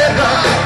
Yeah.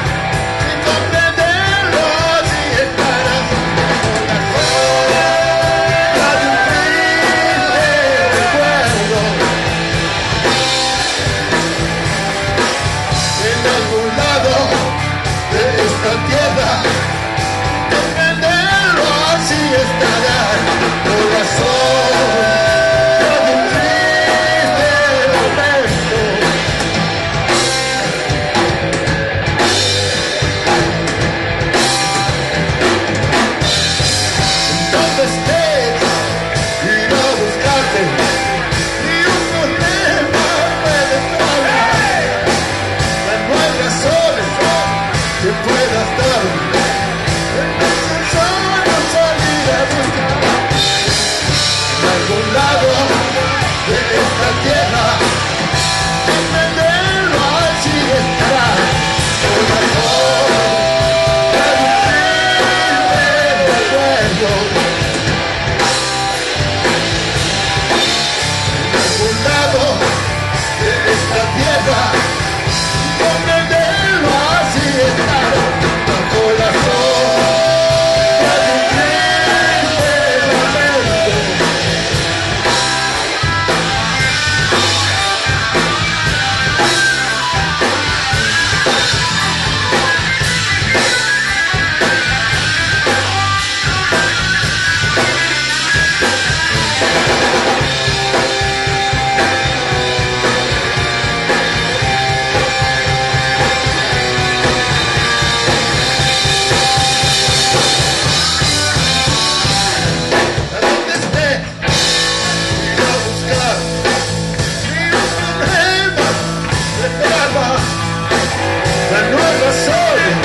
Soul.